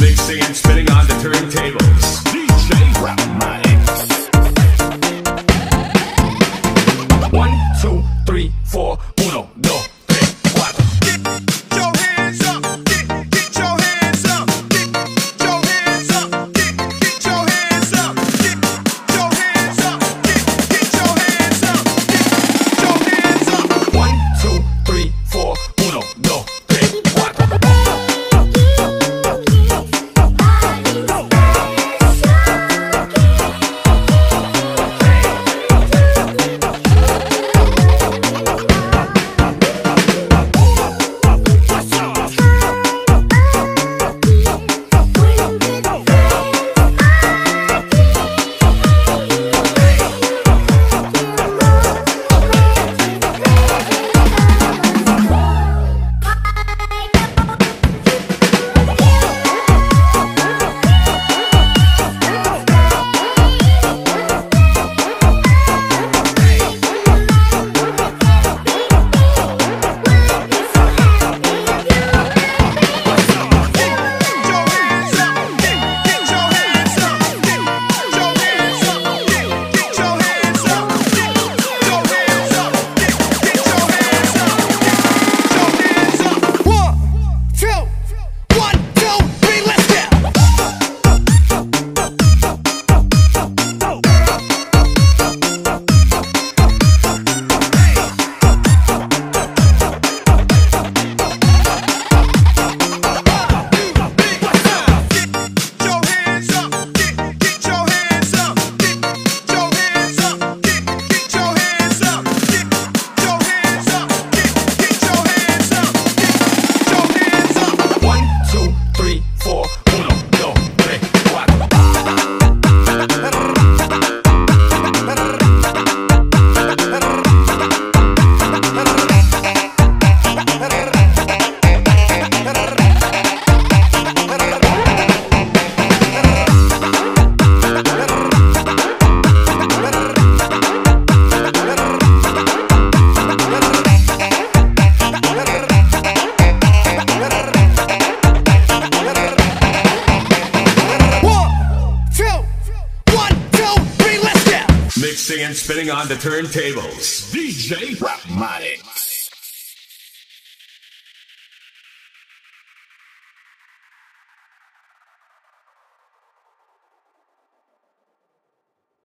Mixing and spinning on the turntables. One, two, three, four, uno, dos. and spinning on the turntables. DJ Rapmatics.